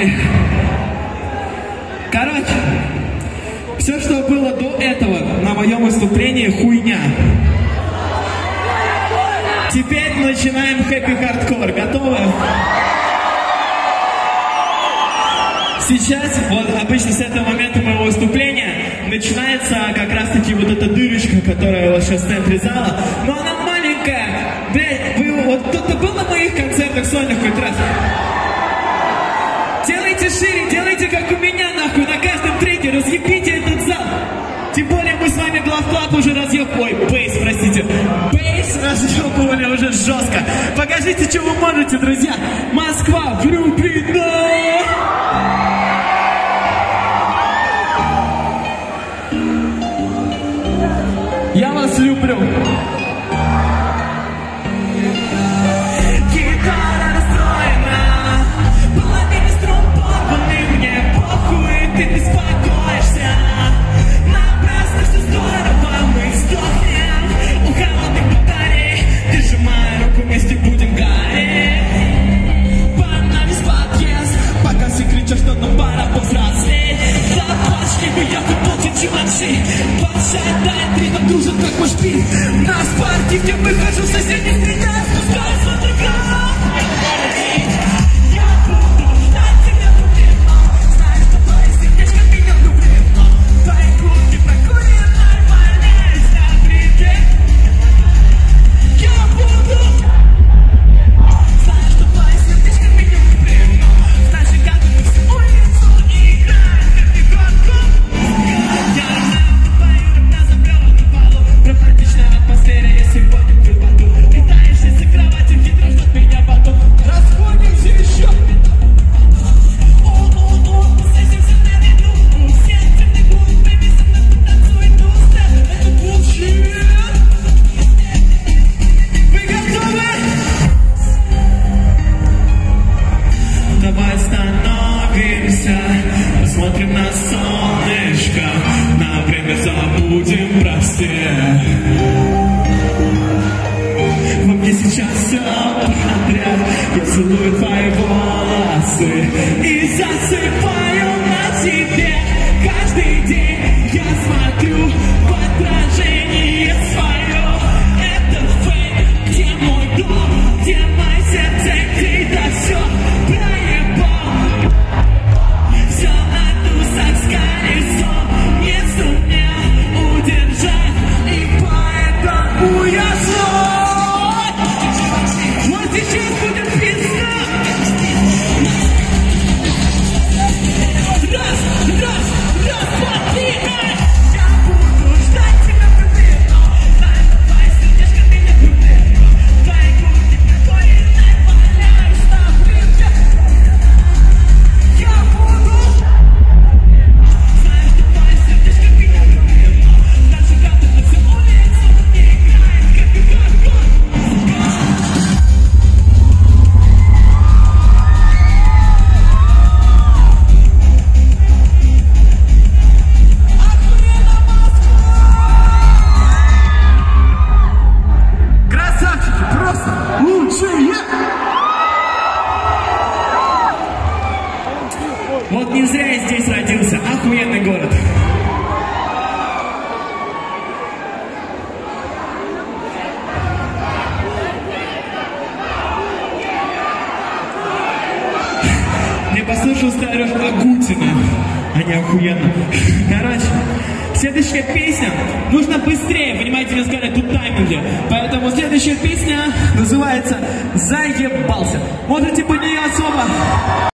Ой. Короче, все, что было до этого на моем выступлении, хуйня. Теперь начинаем happy hardcore. Готовы? Сейчас, вот обычно с этого момента моего выступления, начинается как раз-таки вот эта дырочка, которая вот сейчас в центре зала. Но она маленькая. Блядь, вы, вот кто-то был на моих концертах сольных хоть раз? Делайте шире, делайте как у меня, нахуй, на каждом треке, разъебите этот зал. Тем более мы с вами главклаб уже разъеб... Ой, бейс, простите. Бейс разъебывали уже жестко. Покажите, что вы можете, друзья. Москва влюблена! Подшатай, три нам дружат, как мой шпиль. На спортивке выхожу в соседних стрелях, пускай смотрит Я на солнышко, на время забудем про всех. Во мне сейчас все подряд, я целую твои волосы и засыпаю Вот не зря я здесь родился. Охуенный город. Не послушал старых Агутина. Они охуенно. Короче, следующая песня нужно быстрее, понимаете, мне сказали, тут тайминги. Поэтому следующая песня называется «Заебался». Можете по нее особо